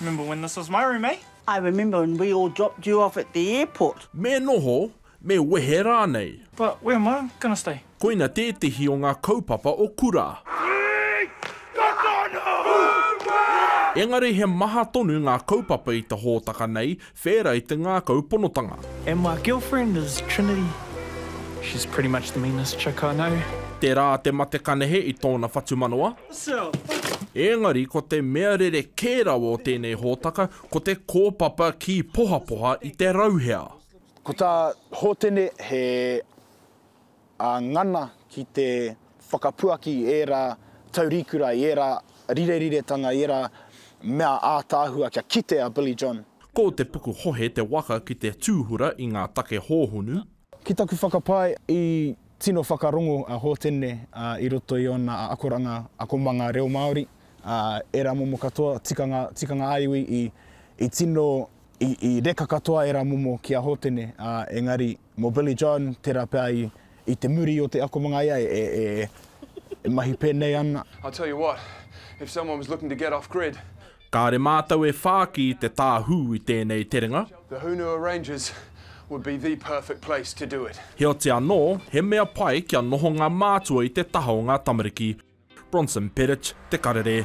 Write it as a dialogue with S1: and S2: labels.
S1: Remember when this was my room, eh?
S2: I remember when we all dropped you off at the airport.
S3: Me noho, me wehe rānei.
S1: But where am I gonna stay?
S3: Koina tētehi o ngā kaupapa o Kura. Engari he maha tonu ngā kaupapa i te hōtaka nei Whēra i te ngākau ponotanga.
S1: And my girlfriend is Trinity, she's pretty much the meanest chick I know.
S3: Tērā te mate kanehe i tōna
S2: whatumanawa.
S3: Ēngari ko te mea rere kē rawa o tēnei hōtaka ko te kōpapa kī pohapoha i te rauhea.
S4: Ko tā Hōtene he ā ngana ki te whakapuaki i ērā taurikura, i ērā rireriretanga, i ērā mea ātaahua kia kite a Billy John.
S3: Ko te pukuhohe te waka ki te tūhura i ngā take hōhonu.
S4: Ki taku whakapae, i tino whakarongo a Hōtene i roto i ōna akoranga, akomanga reo Māori, ā, ērā momo katoa, tikanga, tikanga ā-iwi, i, i tino, i, i reka katoa ērā momo ki a Hōtene, ā, engari, Mō Billy John, tērā pea i, i te muri o te akomanga ia e, e, e mahi pēnei ana.
S5: I'll tell you what, if someone was looking to get off grid.
S3: Kāre mātou e whāki te tāhū i tēnei terenga.
S5: The Hunua Ranges would be the perfect place to do it.
S3: Heoti anō, he mea pai kia noho ngā mātua i te taha o ngā tamariki. Bronson Petich, Te Karere.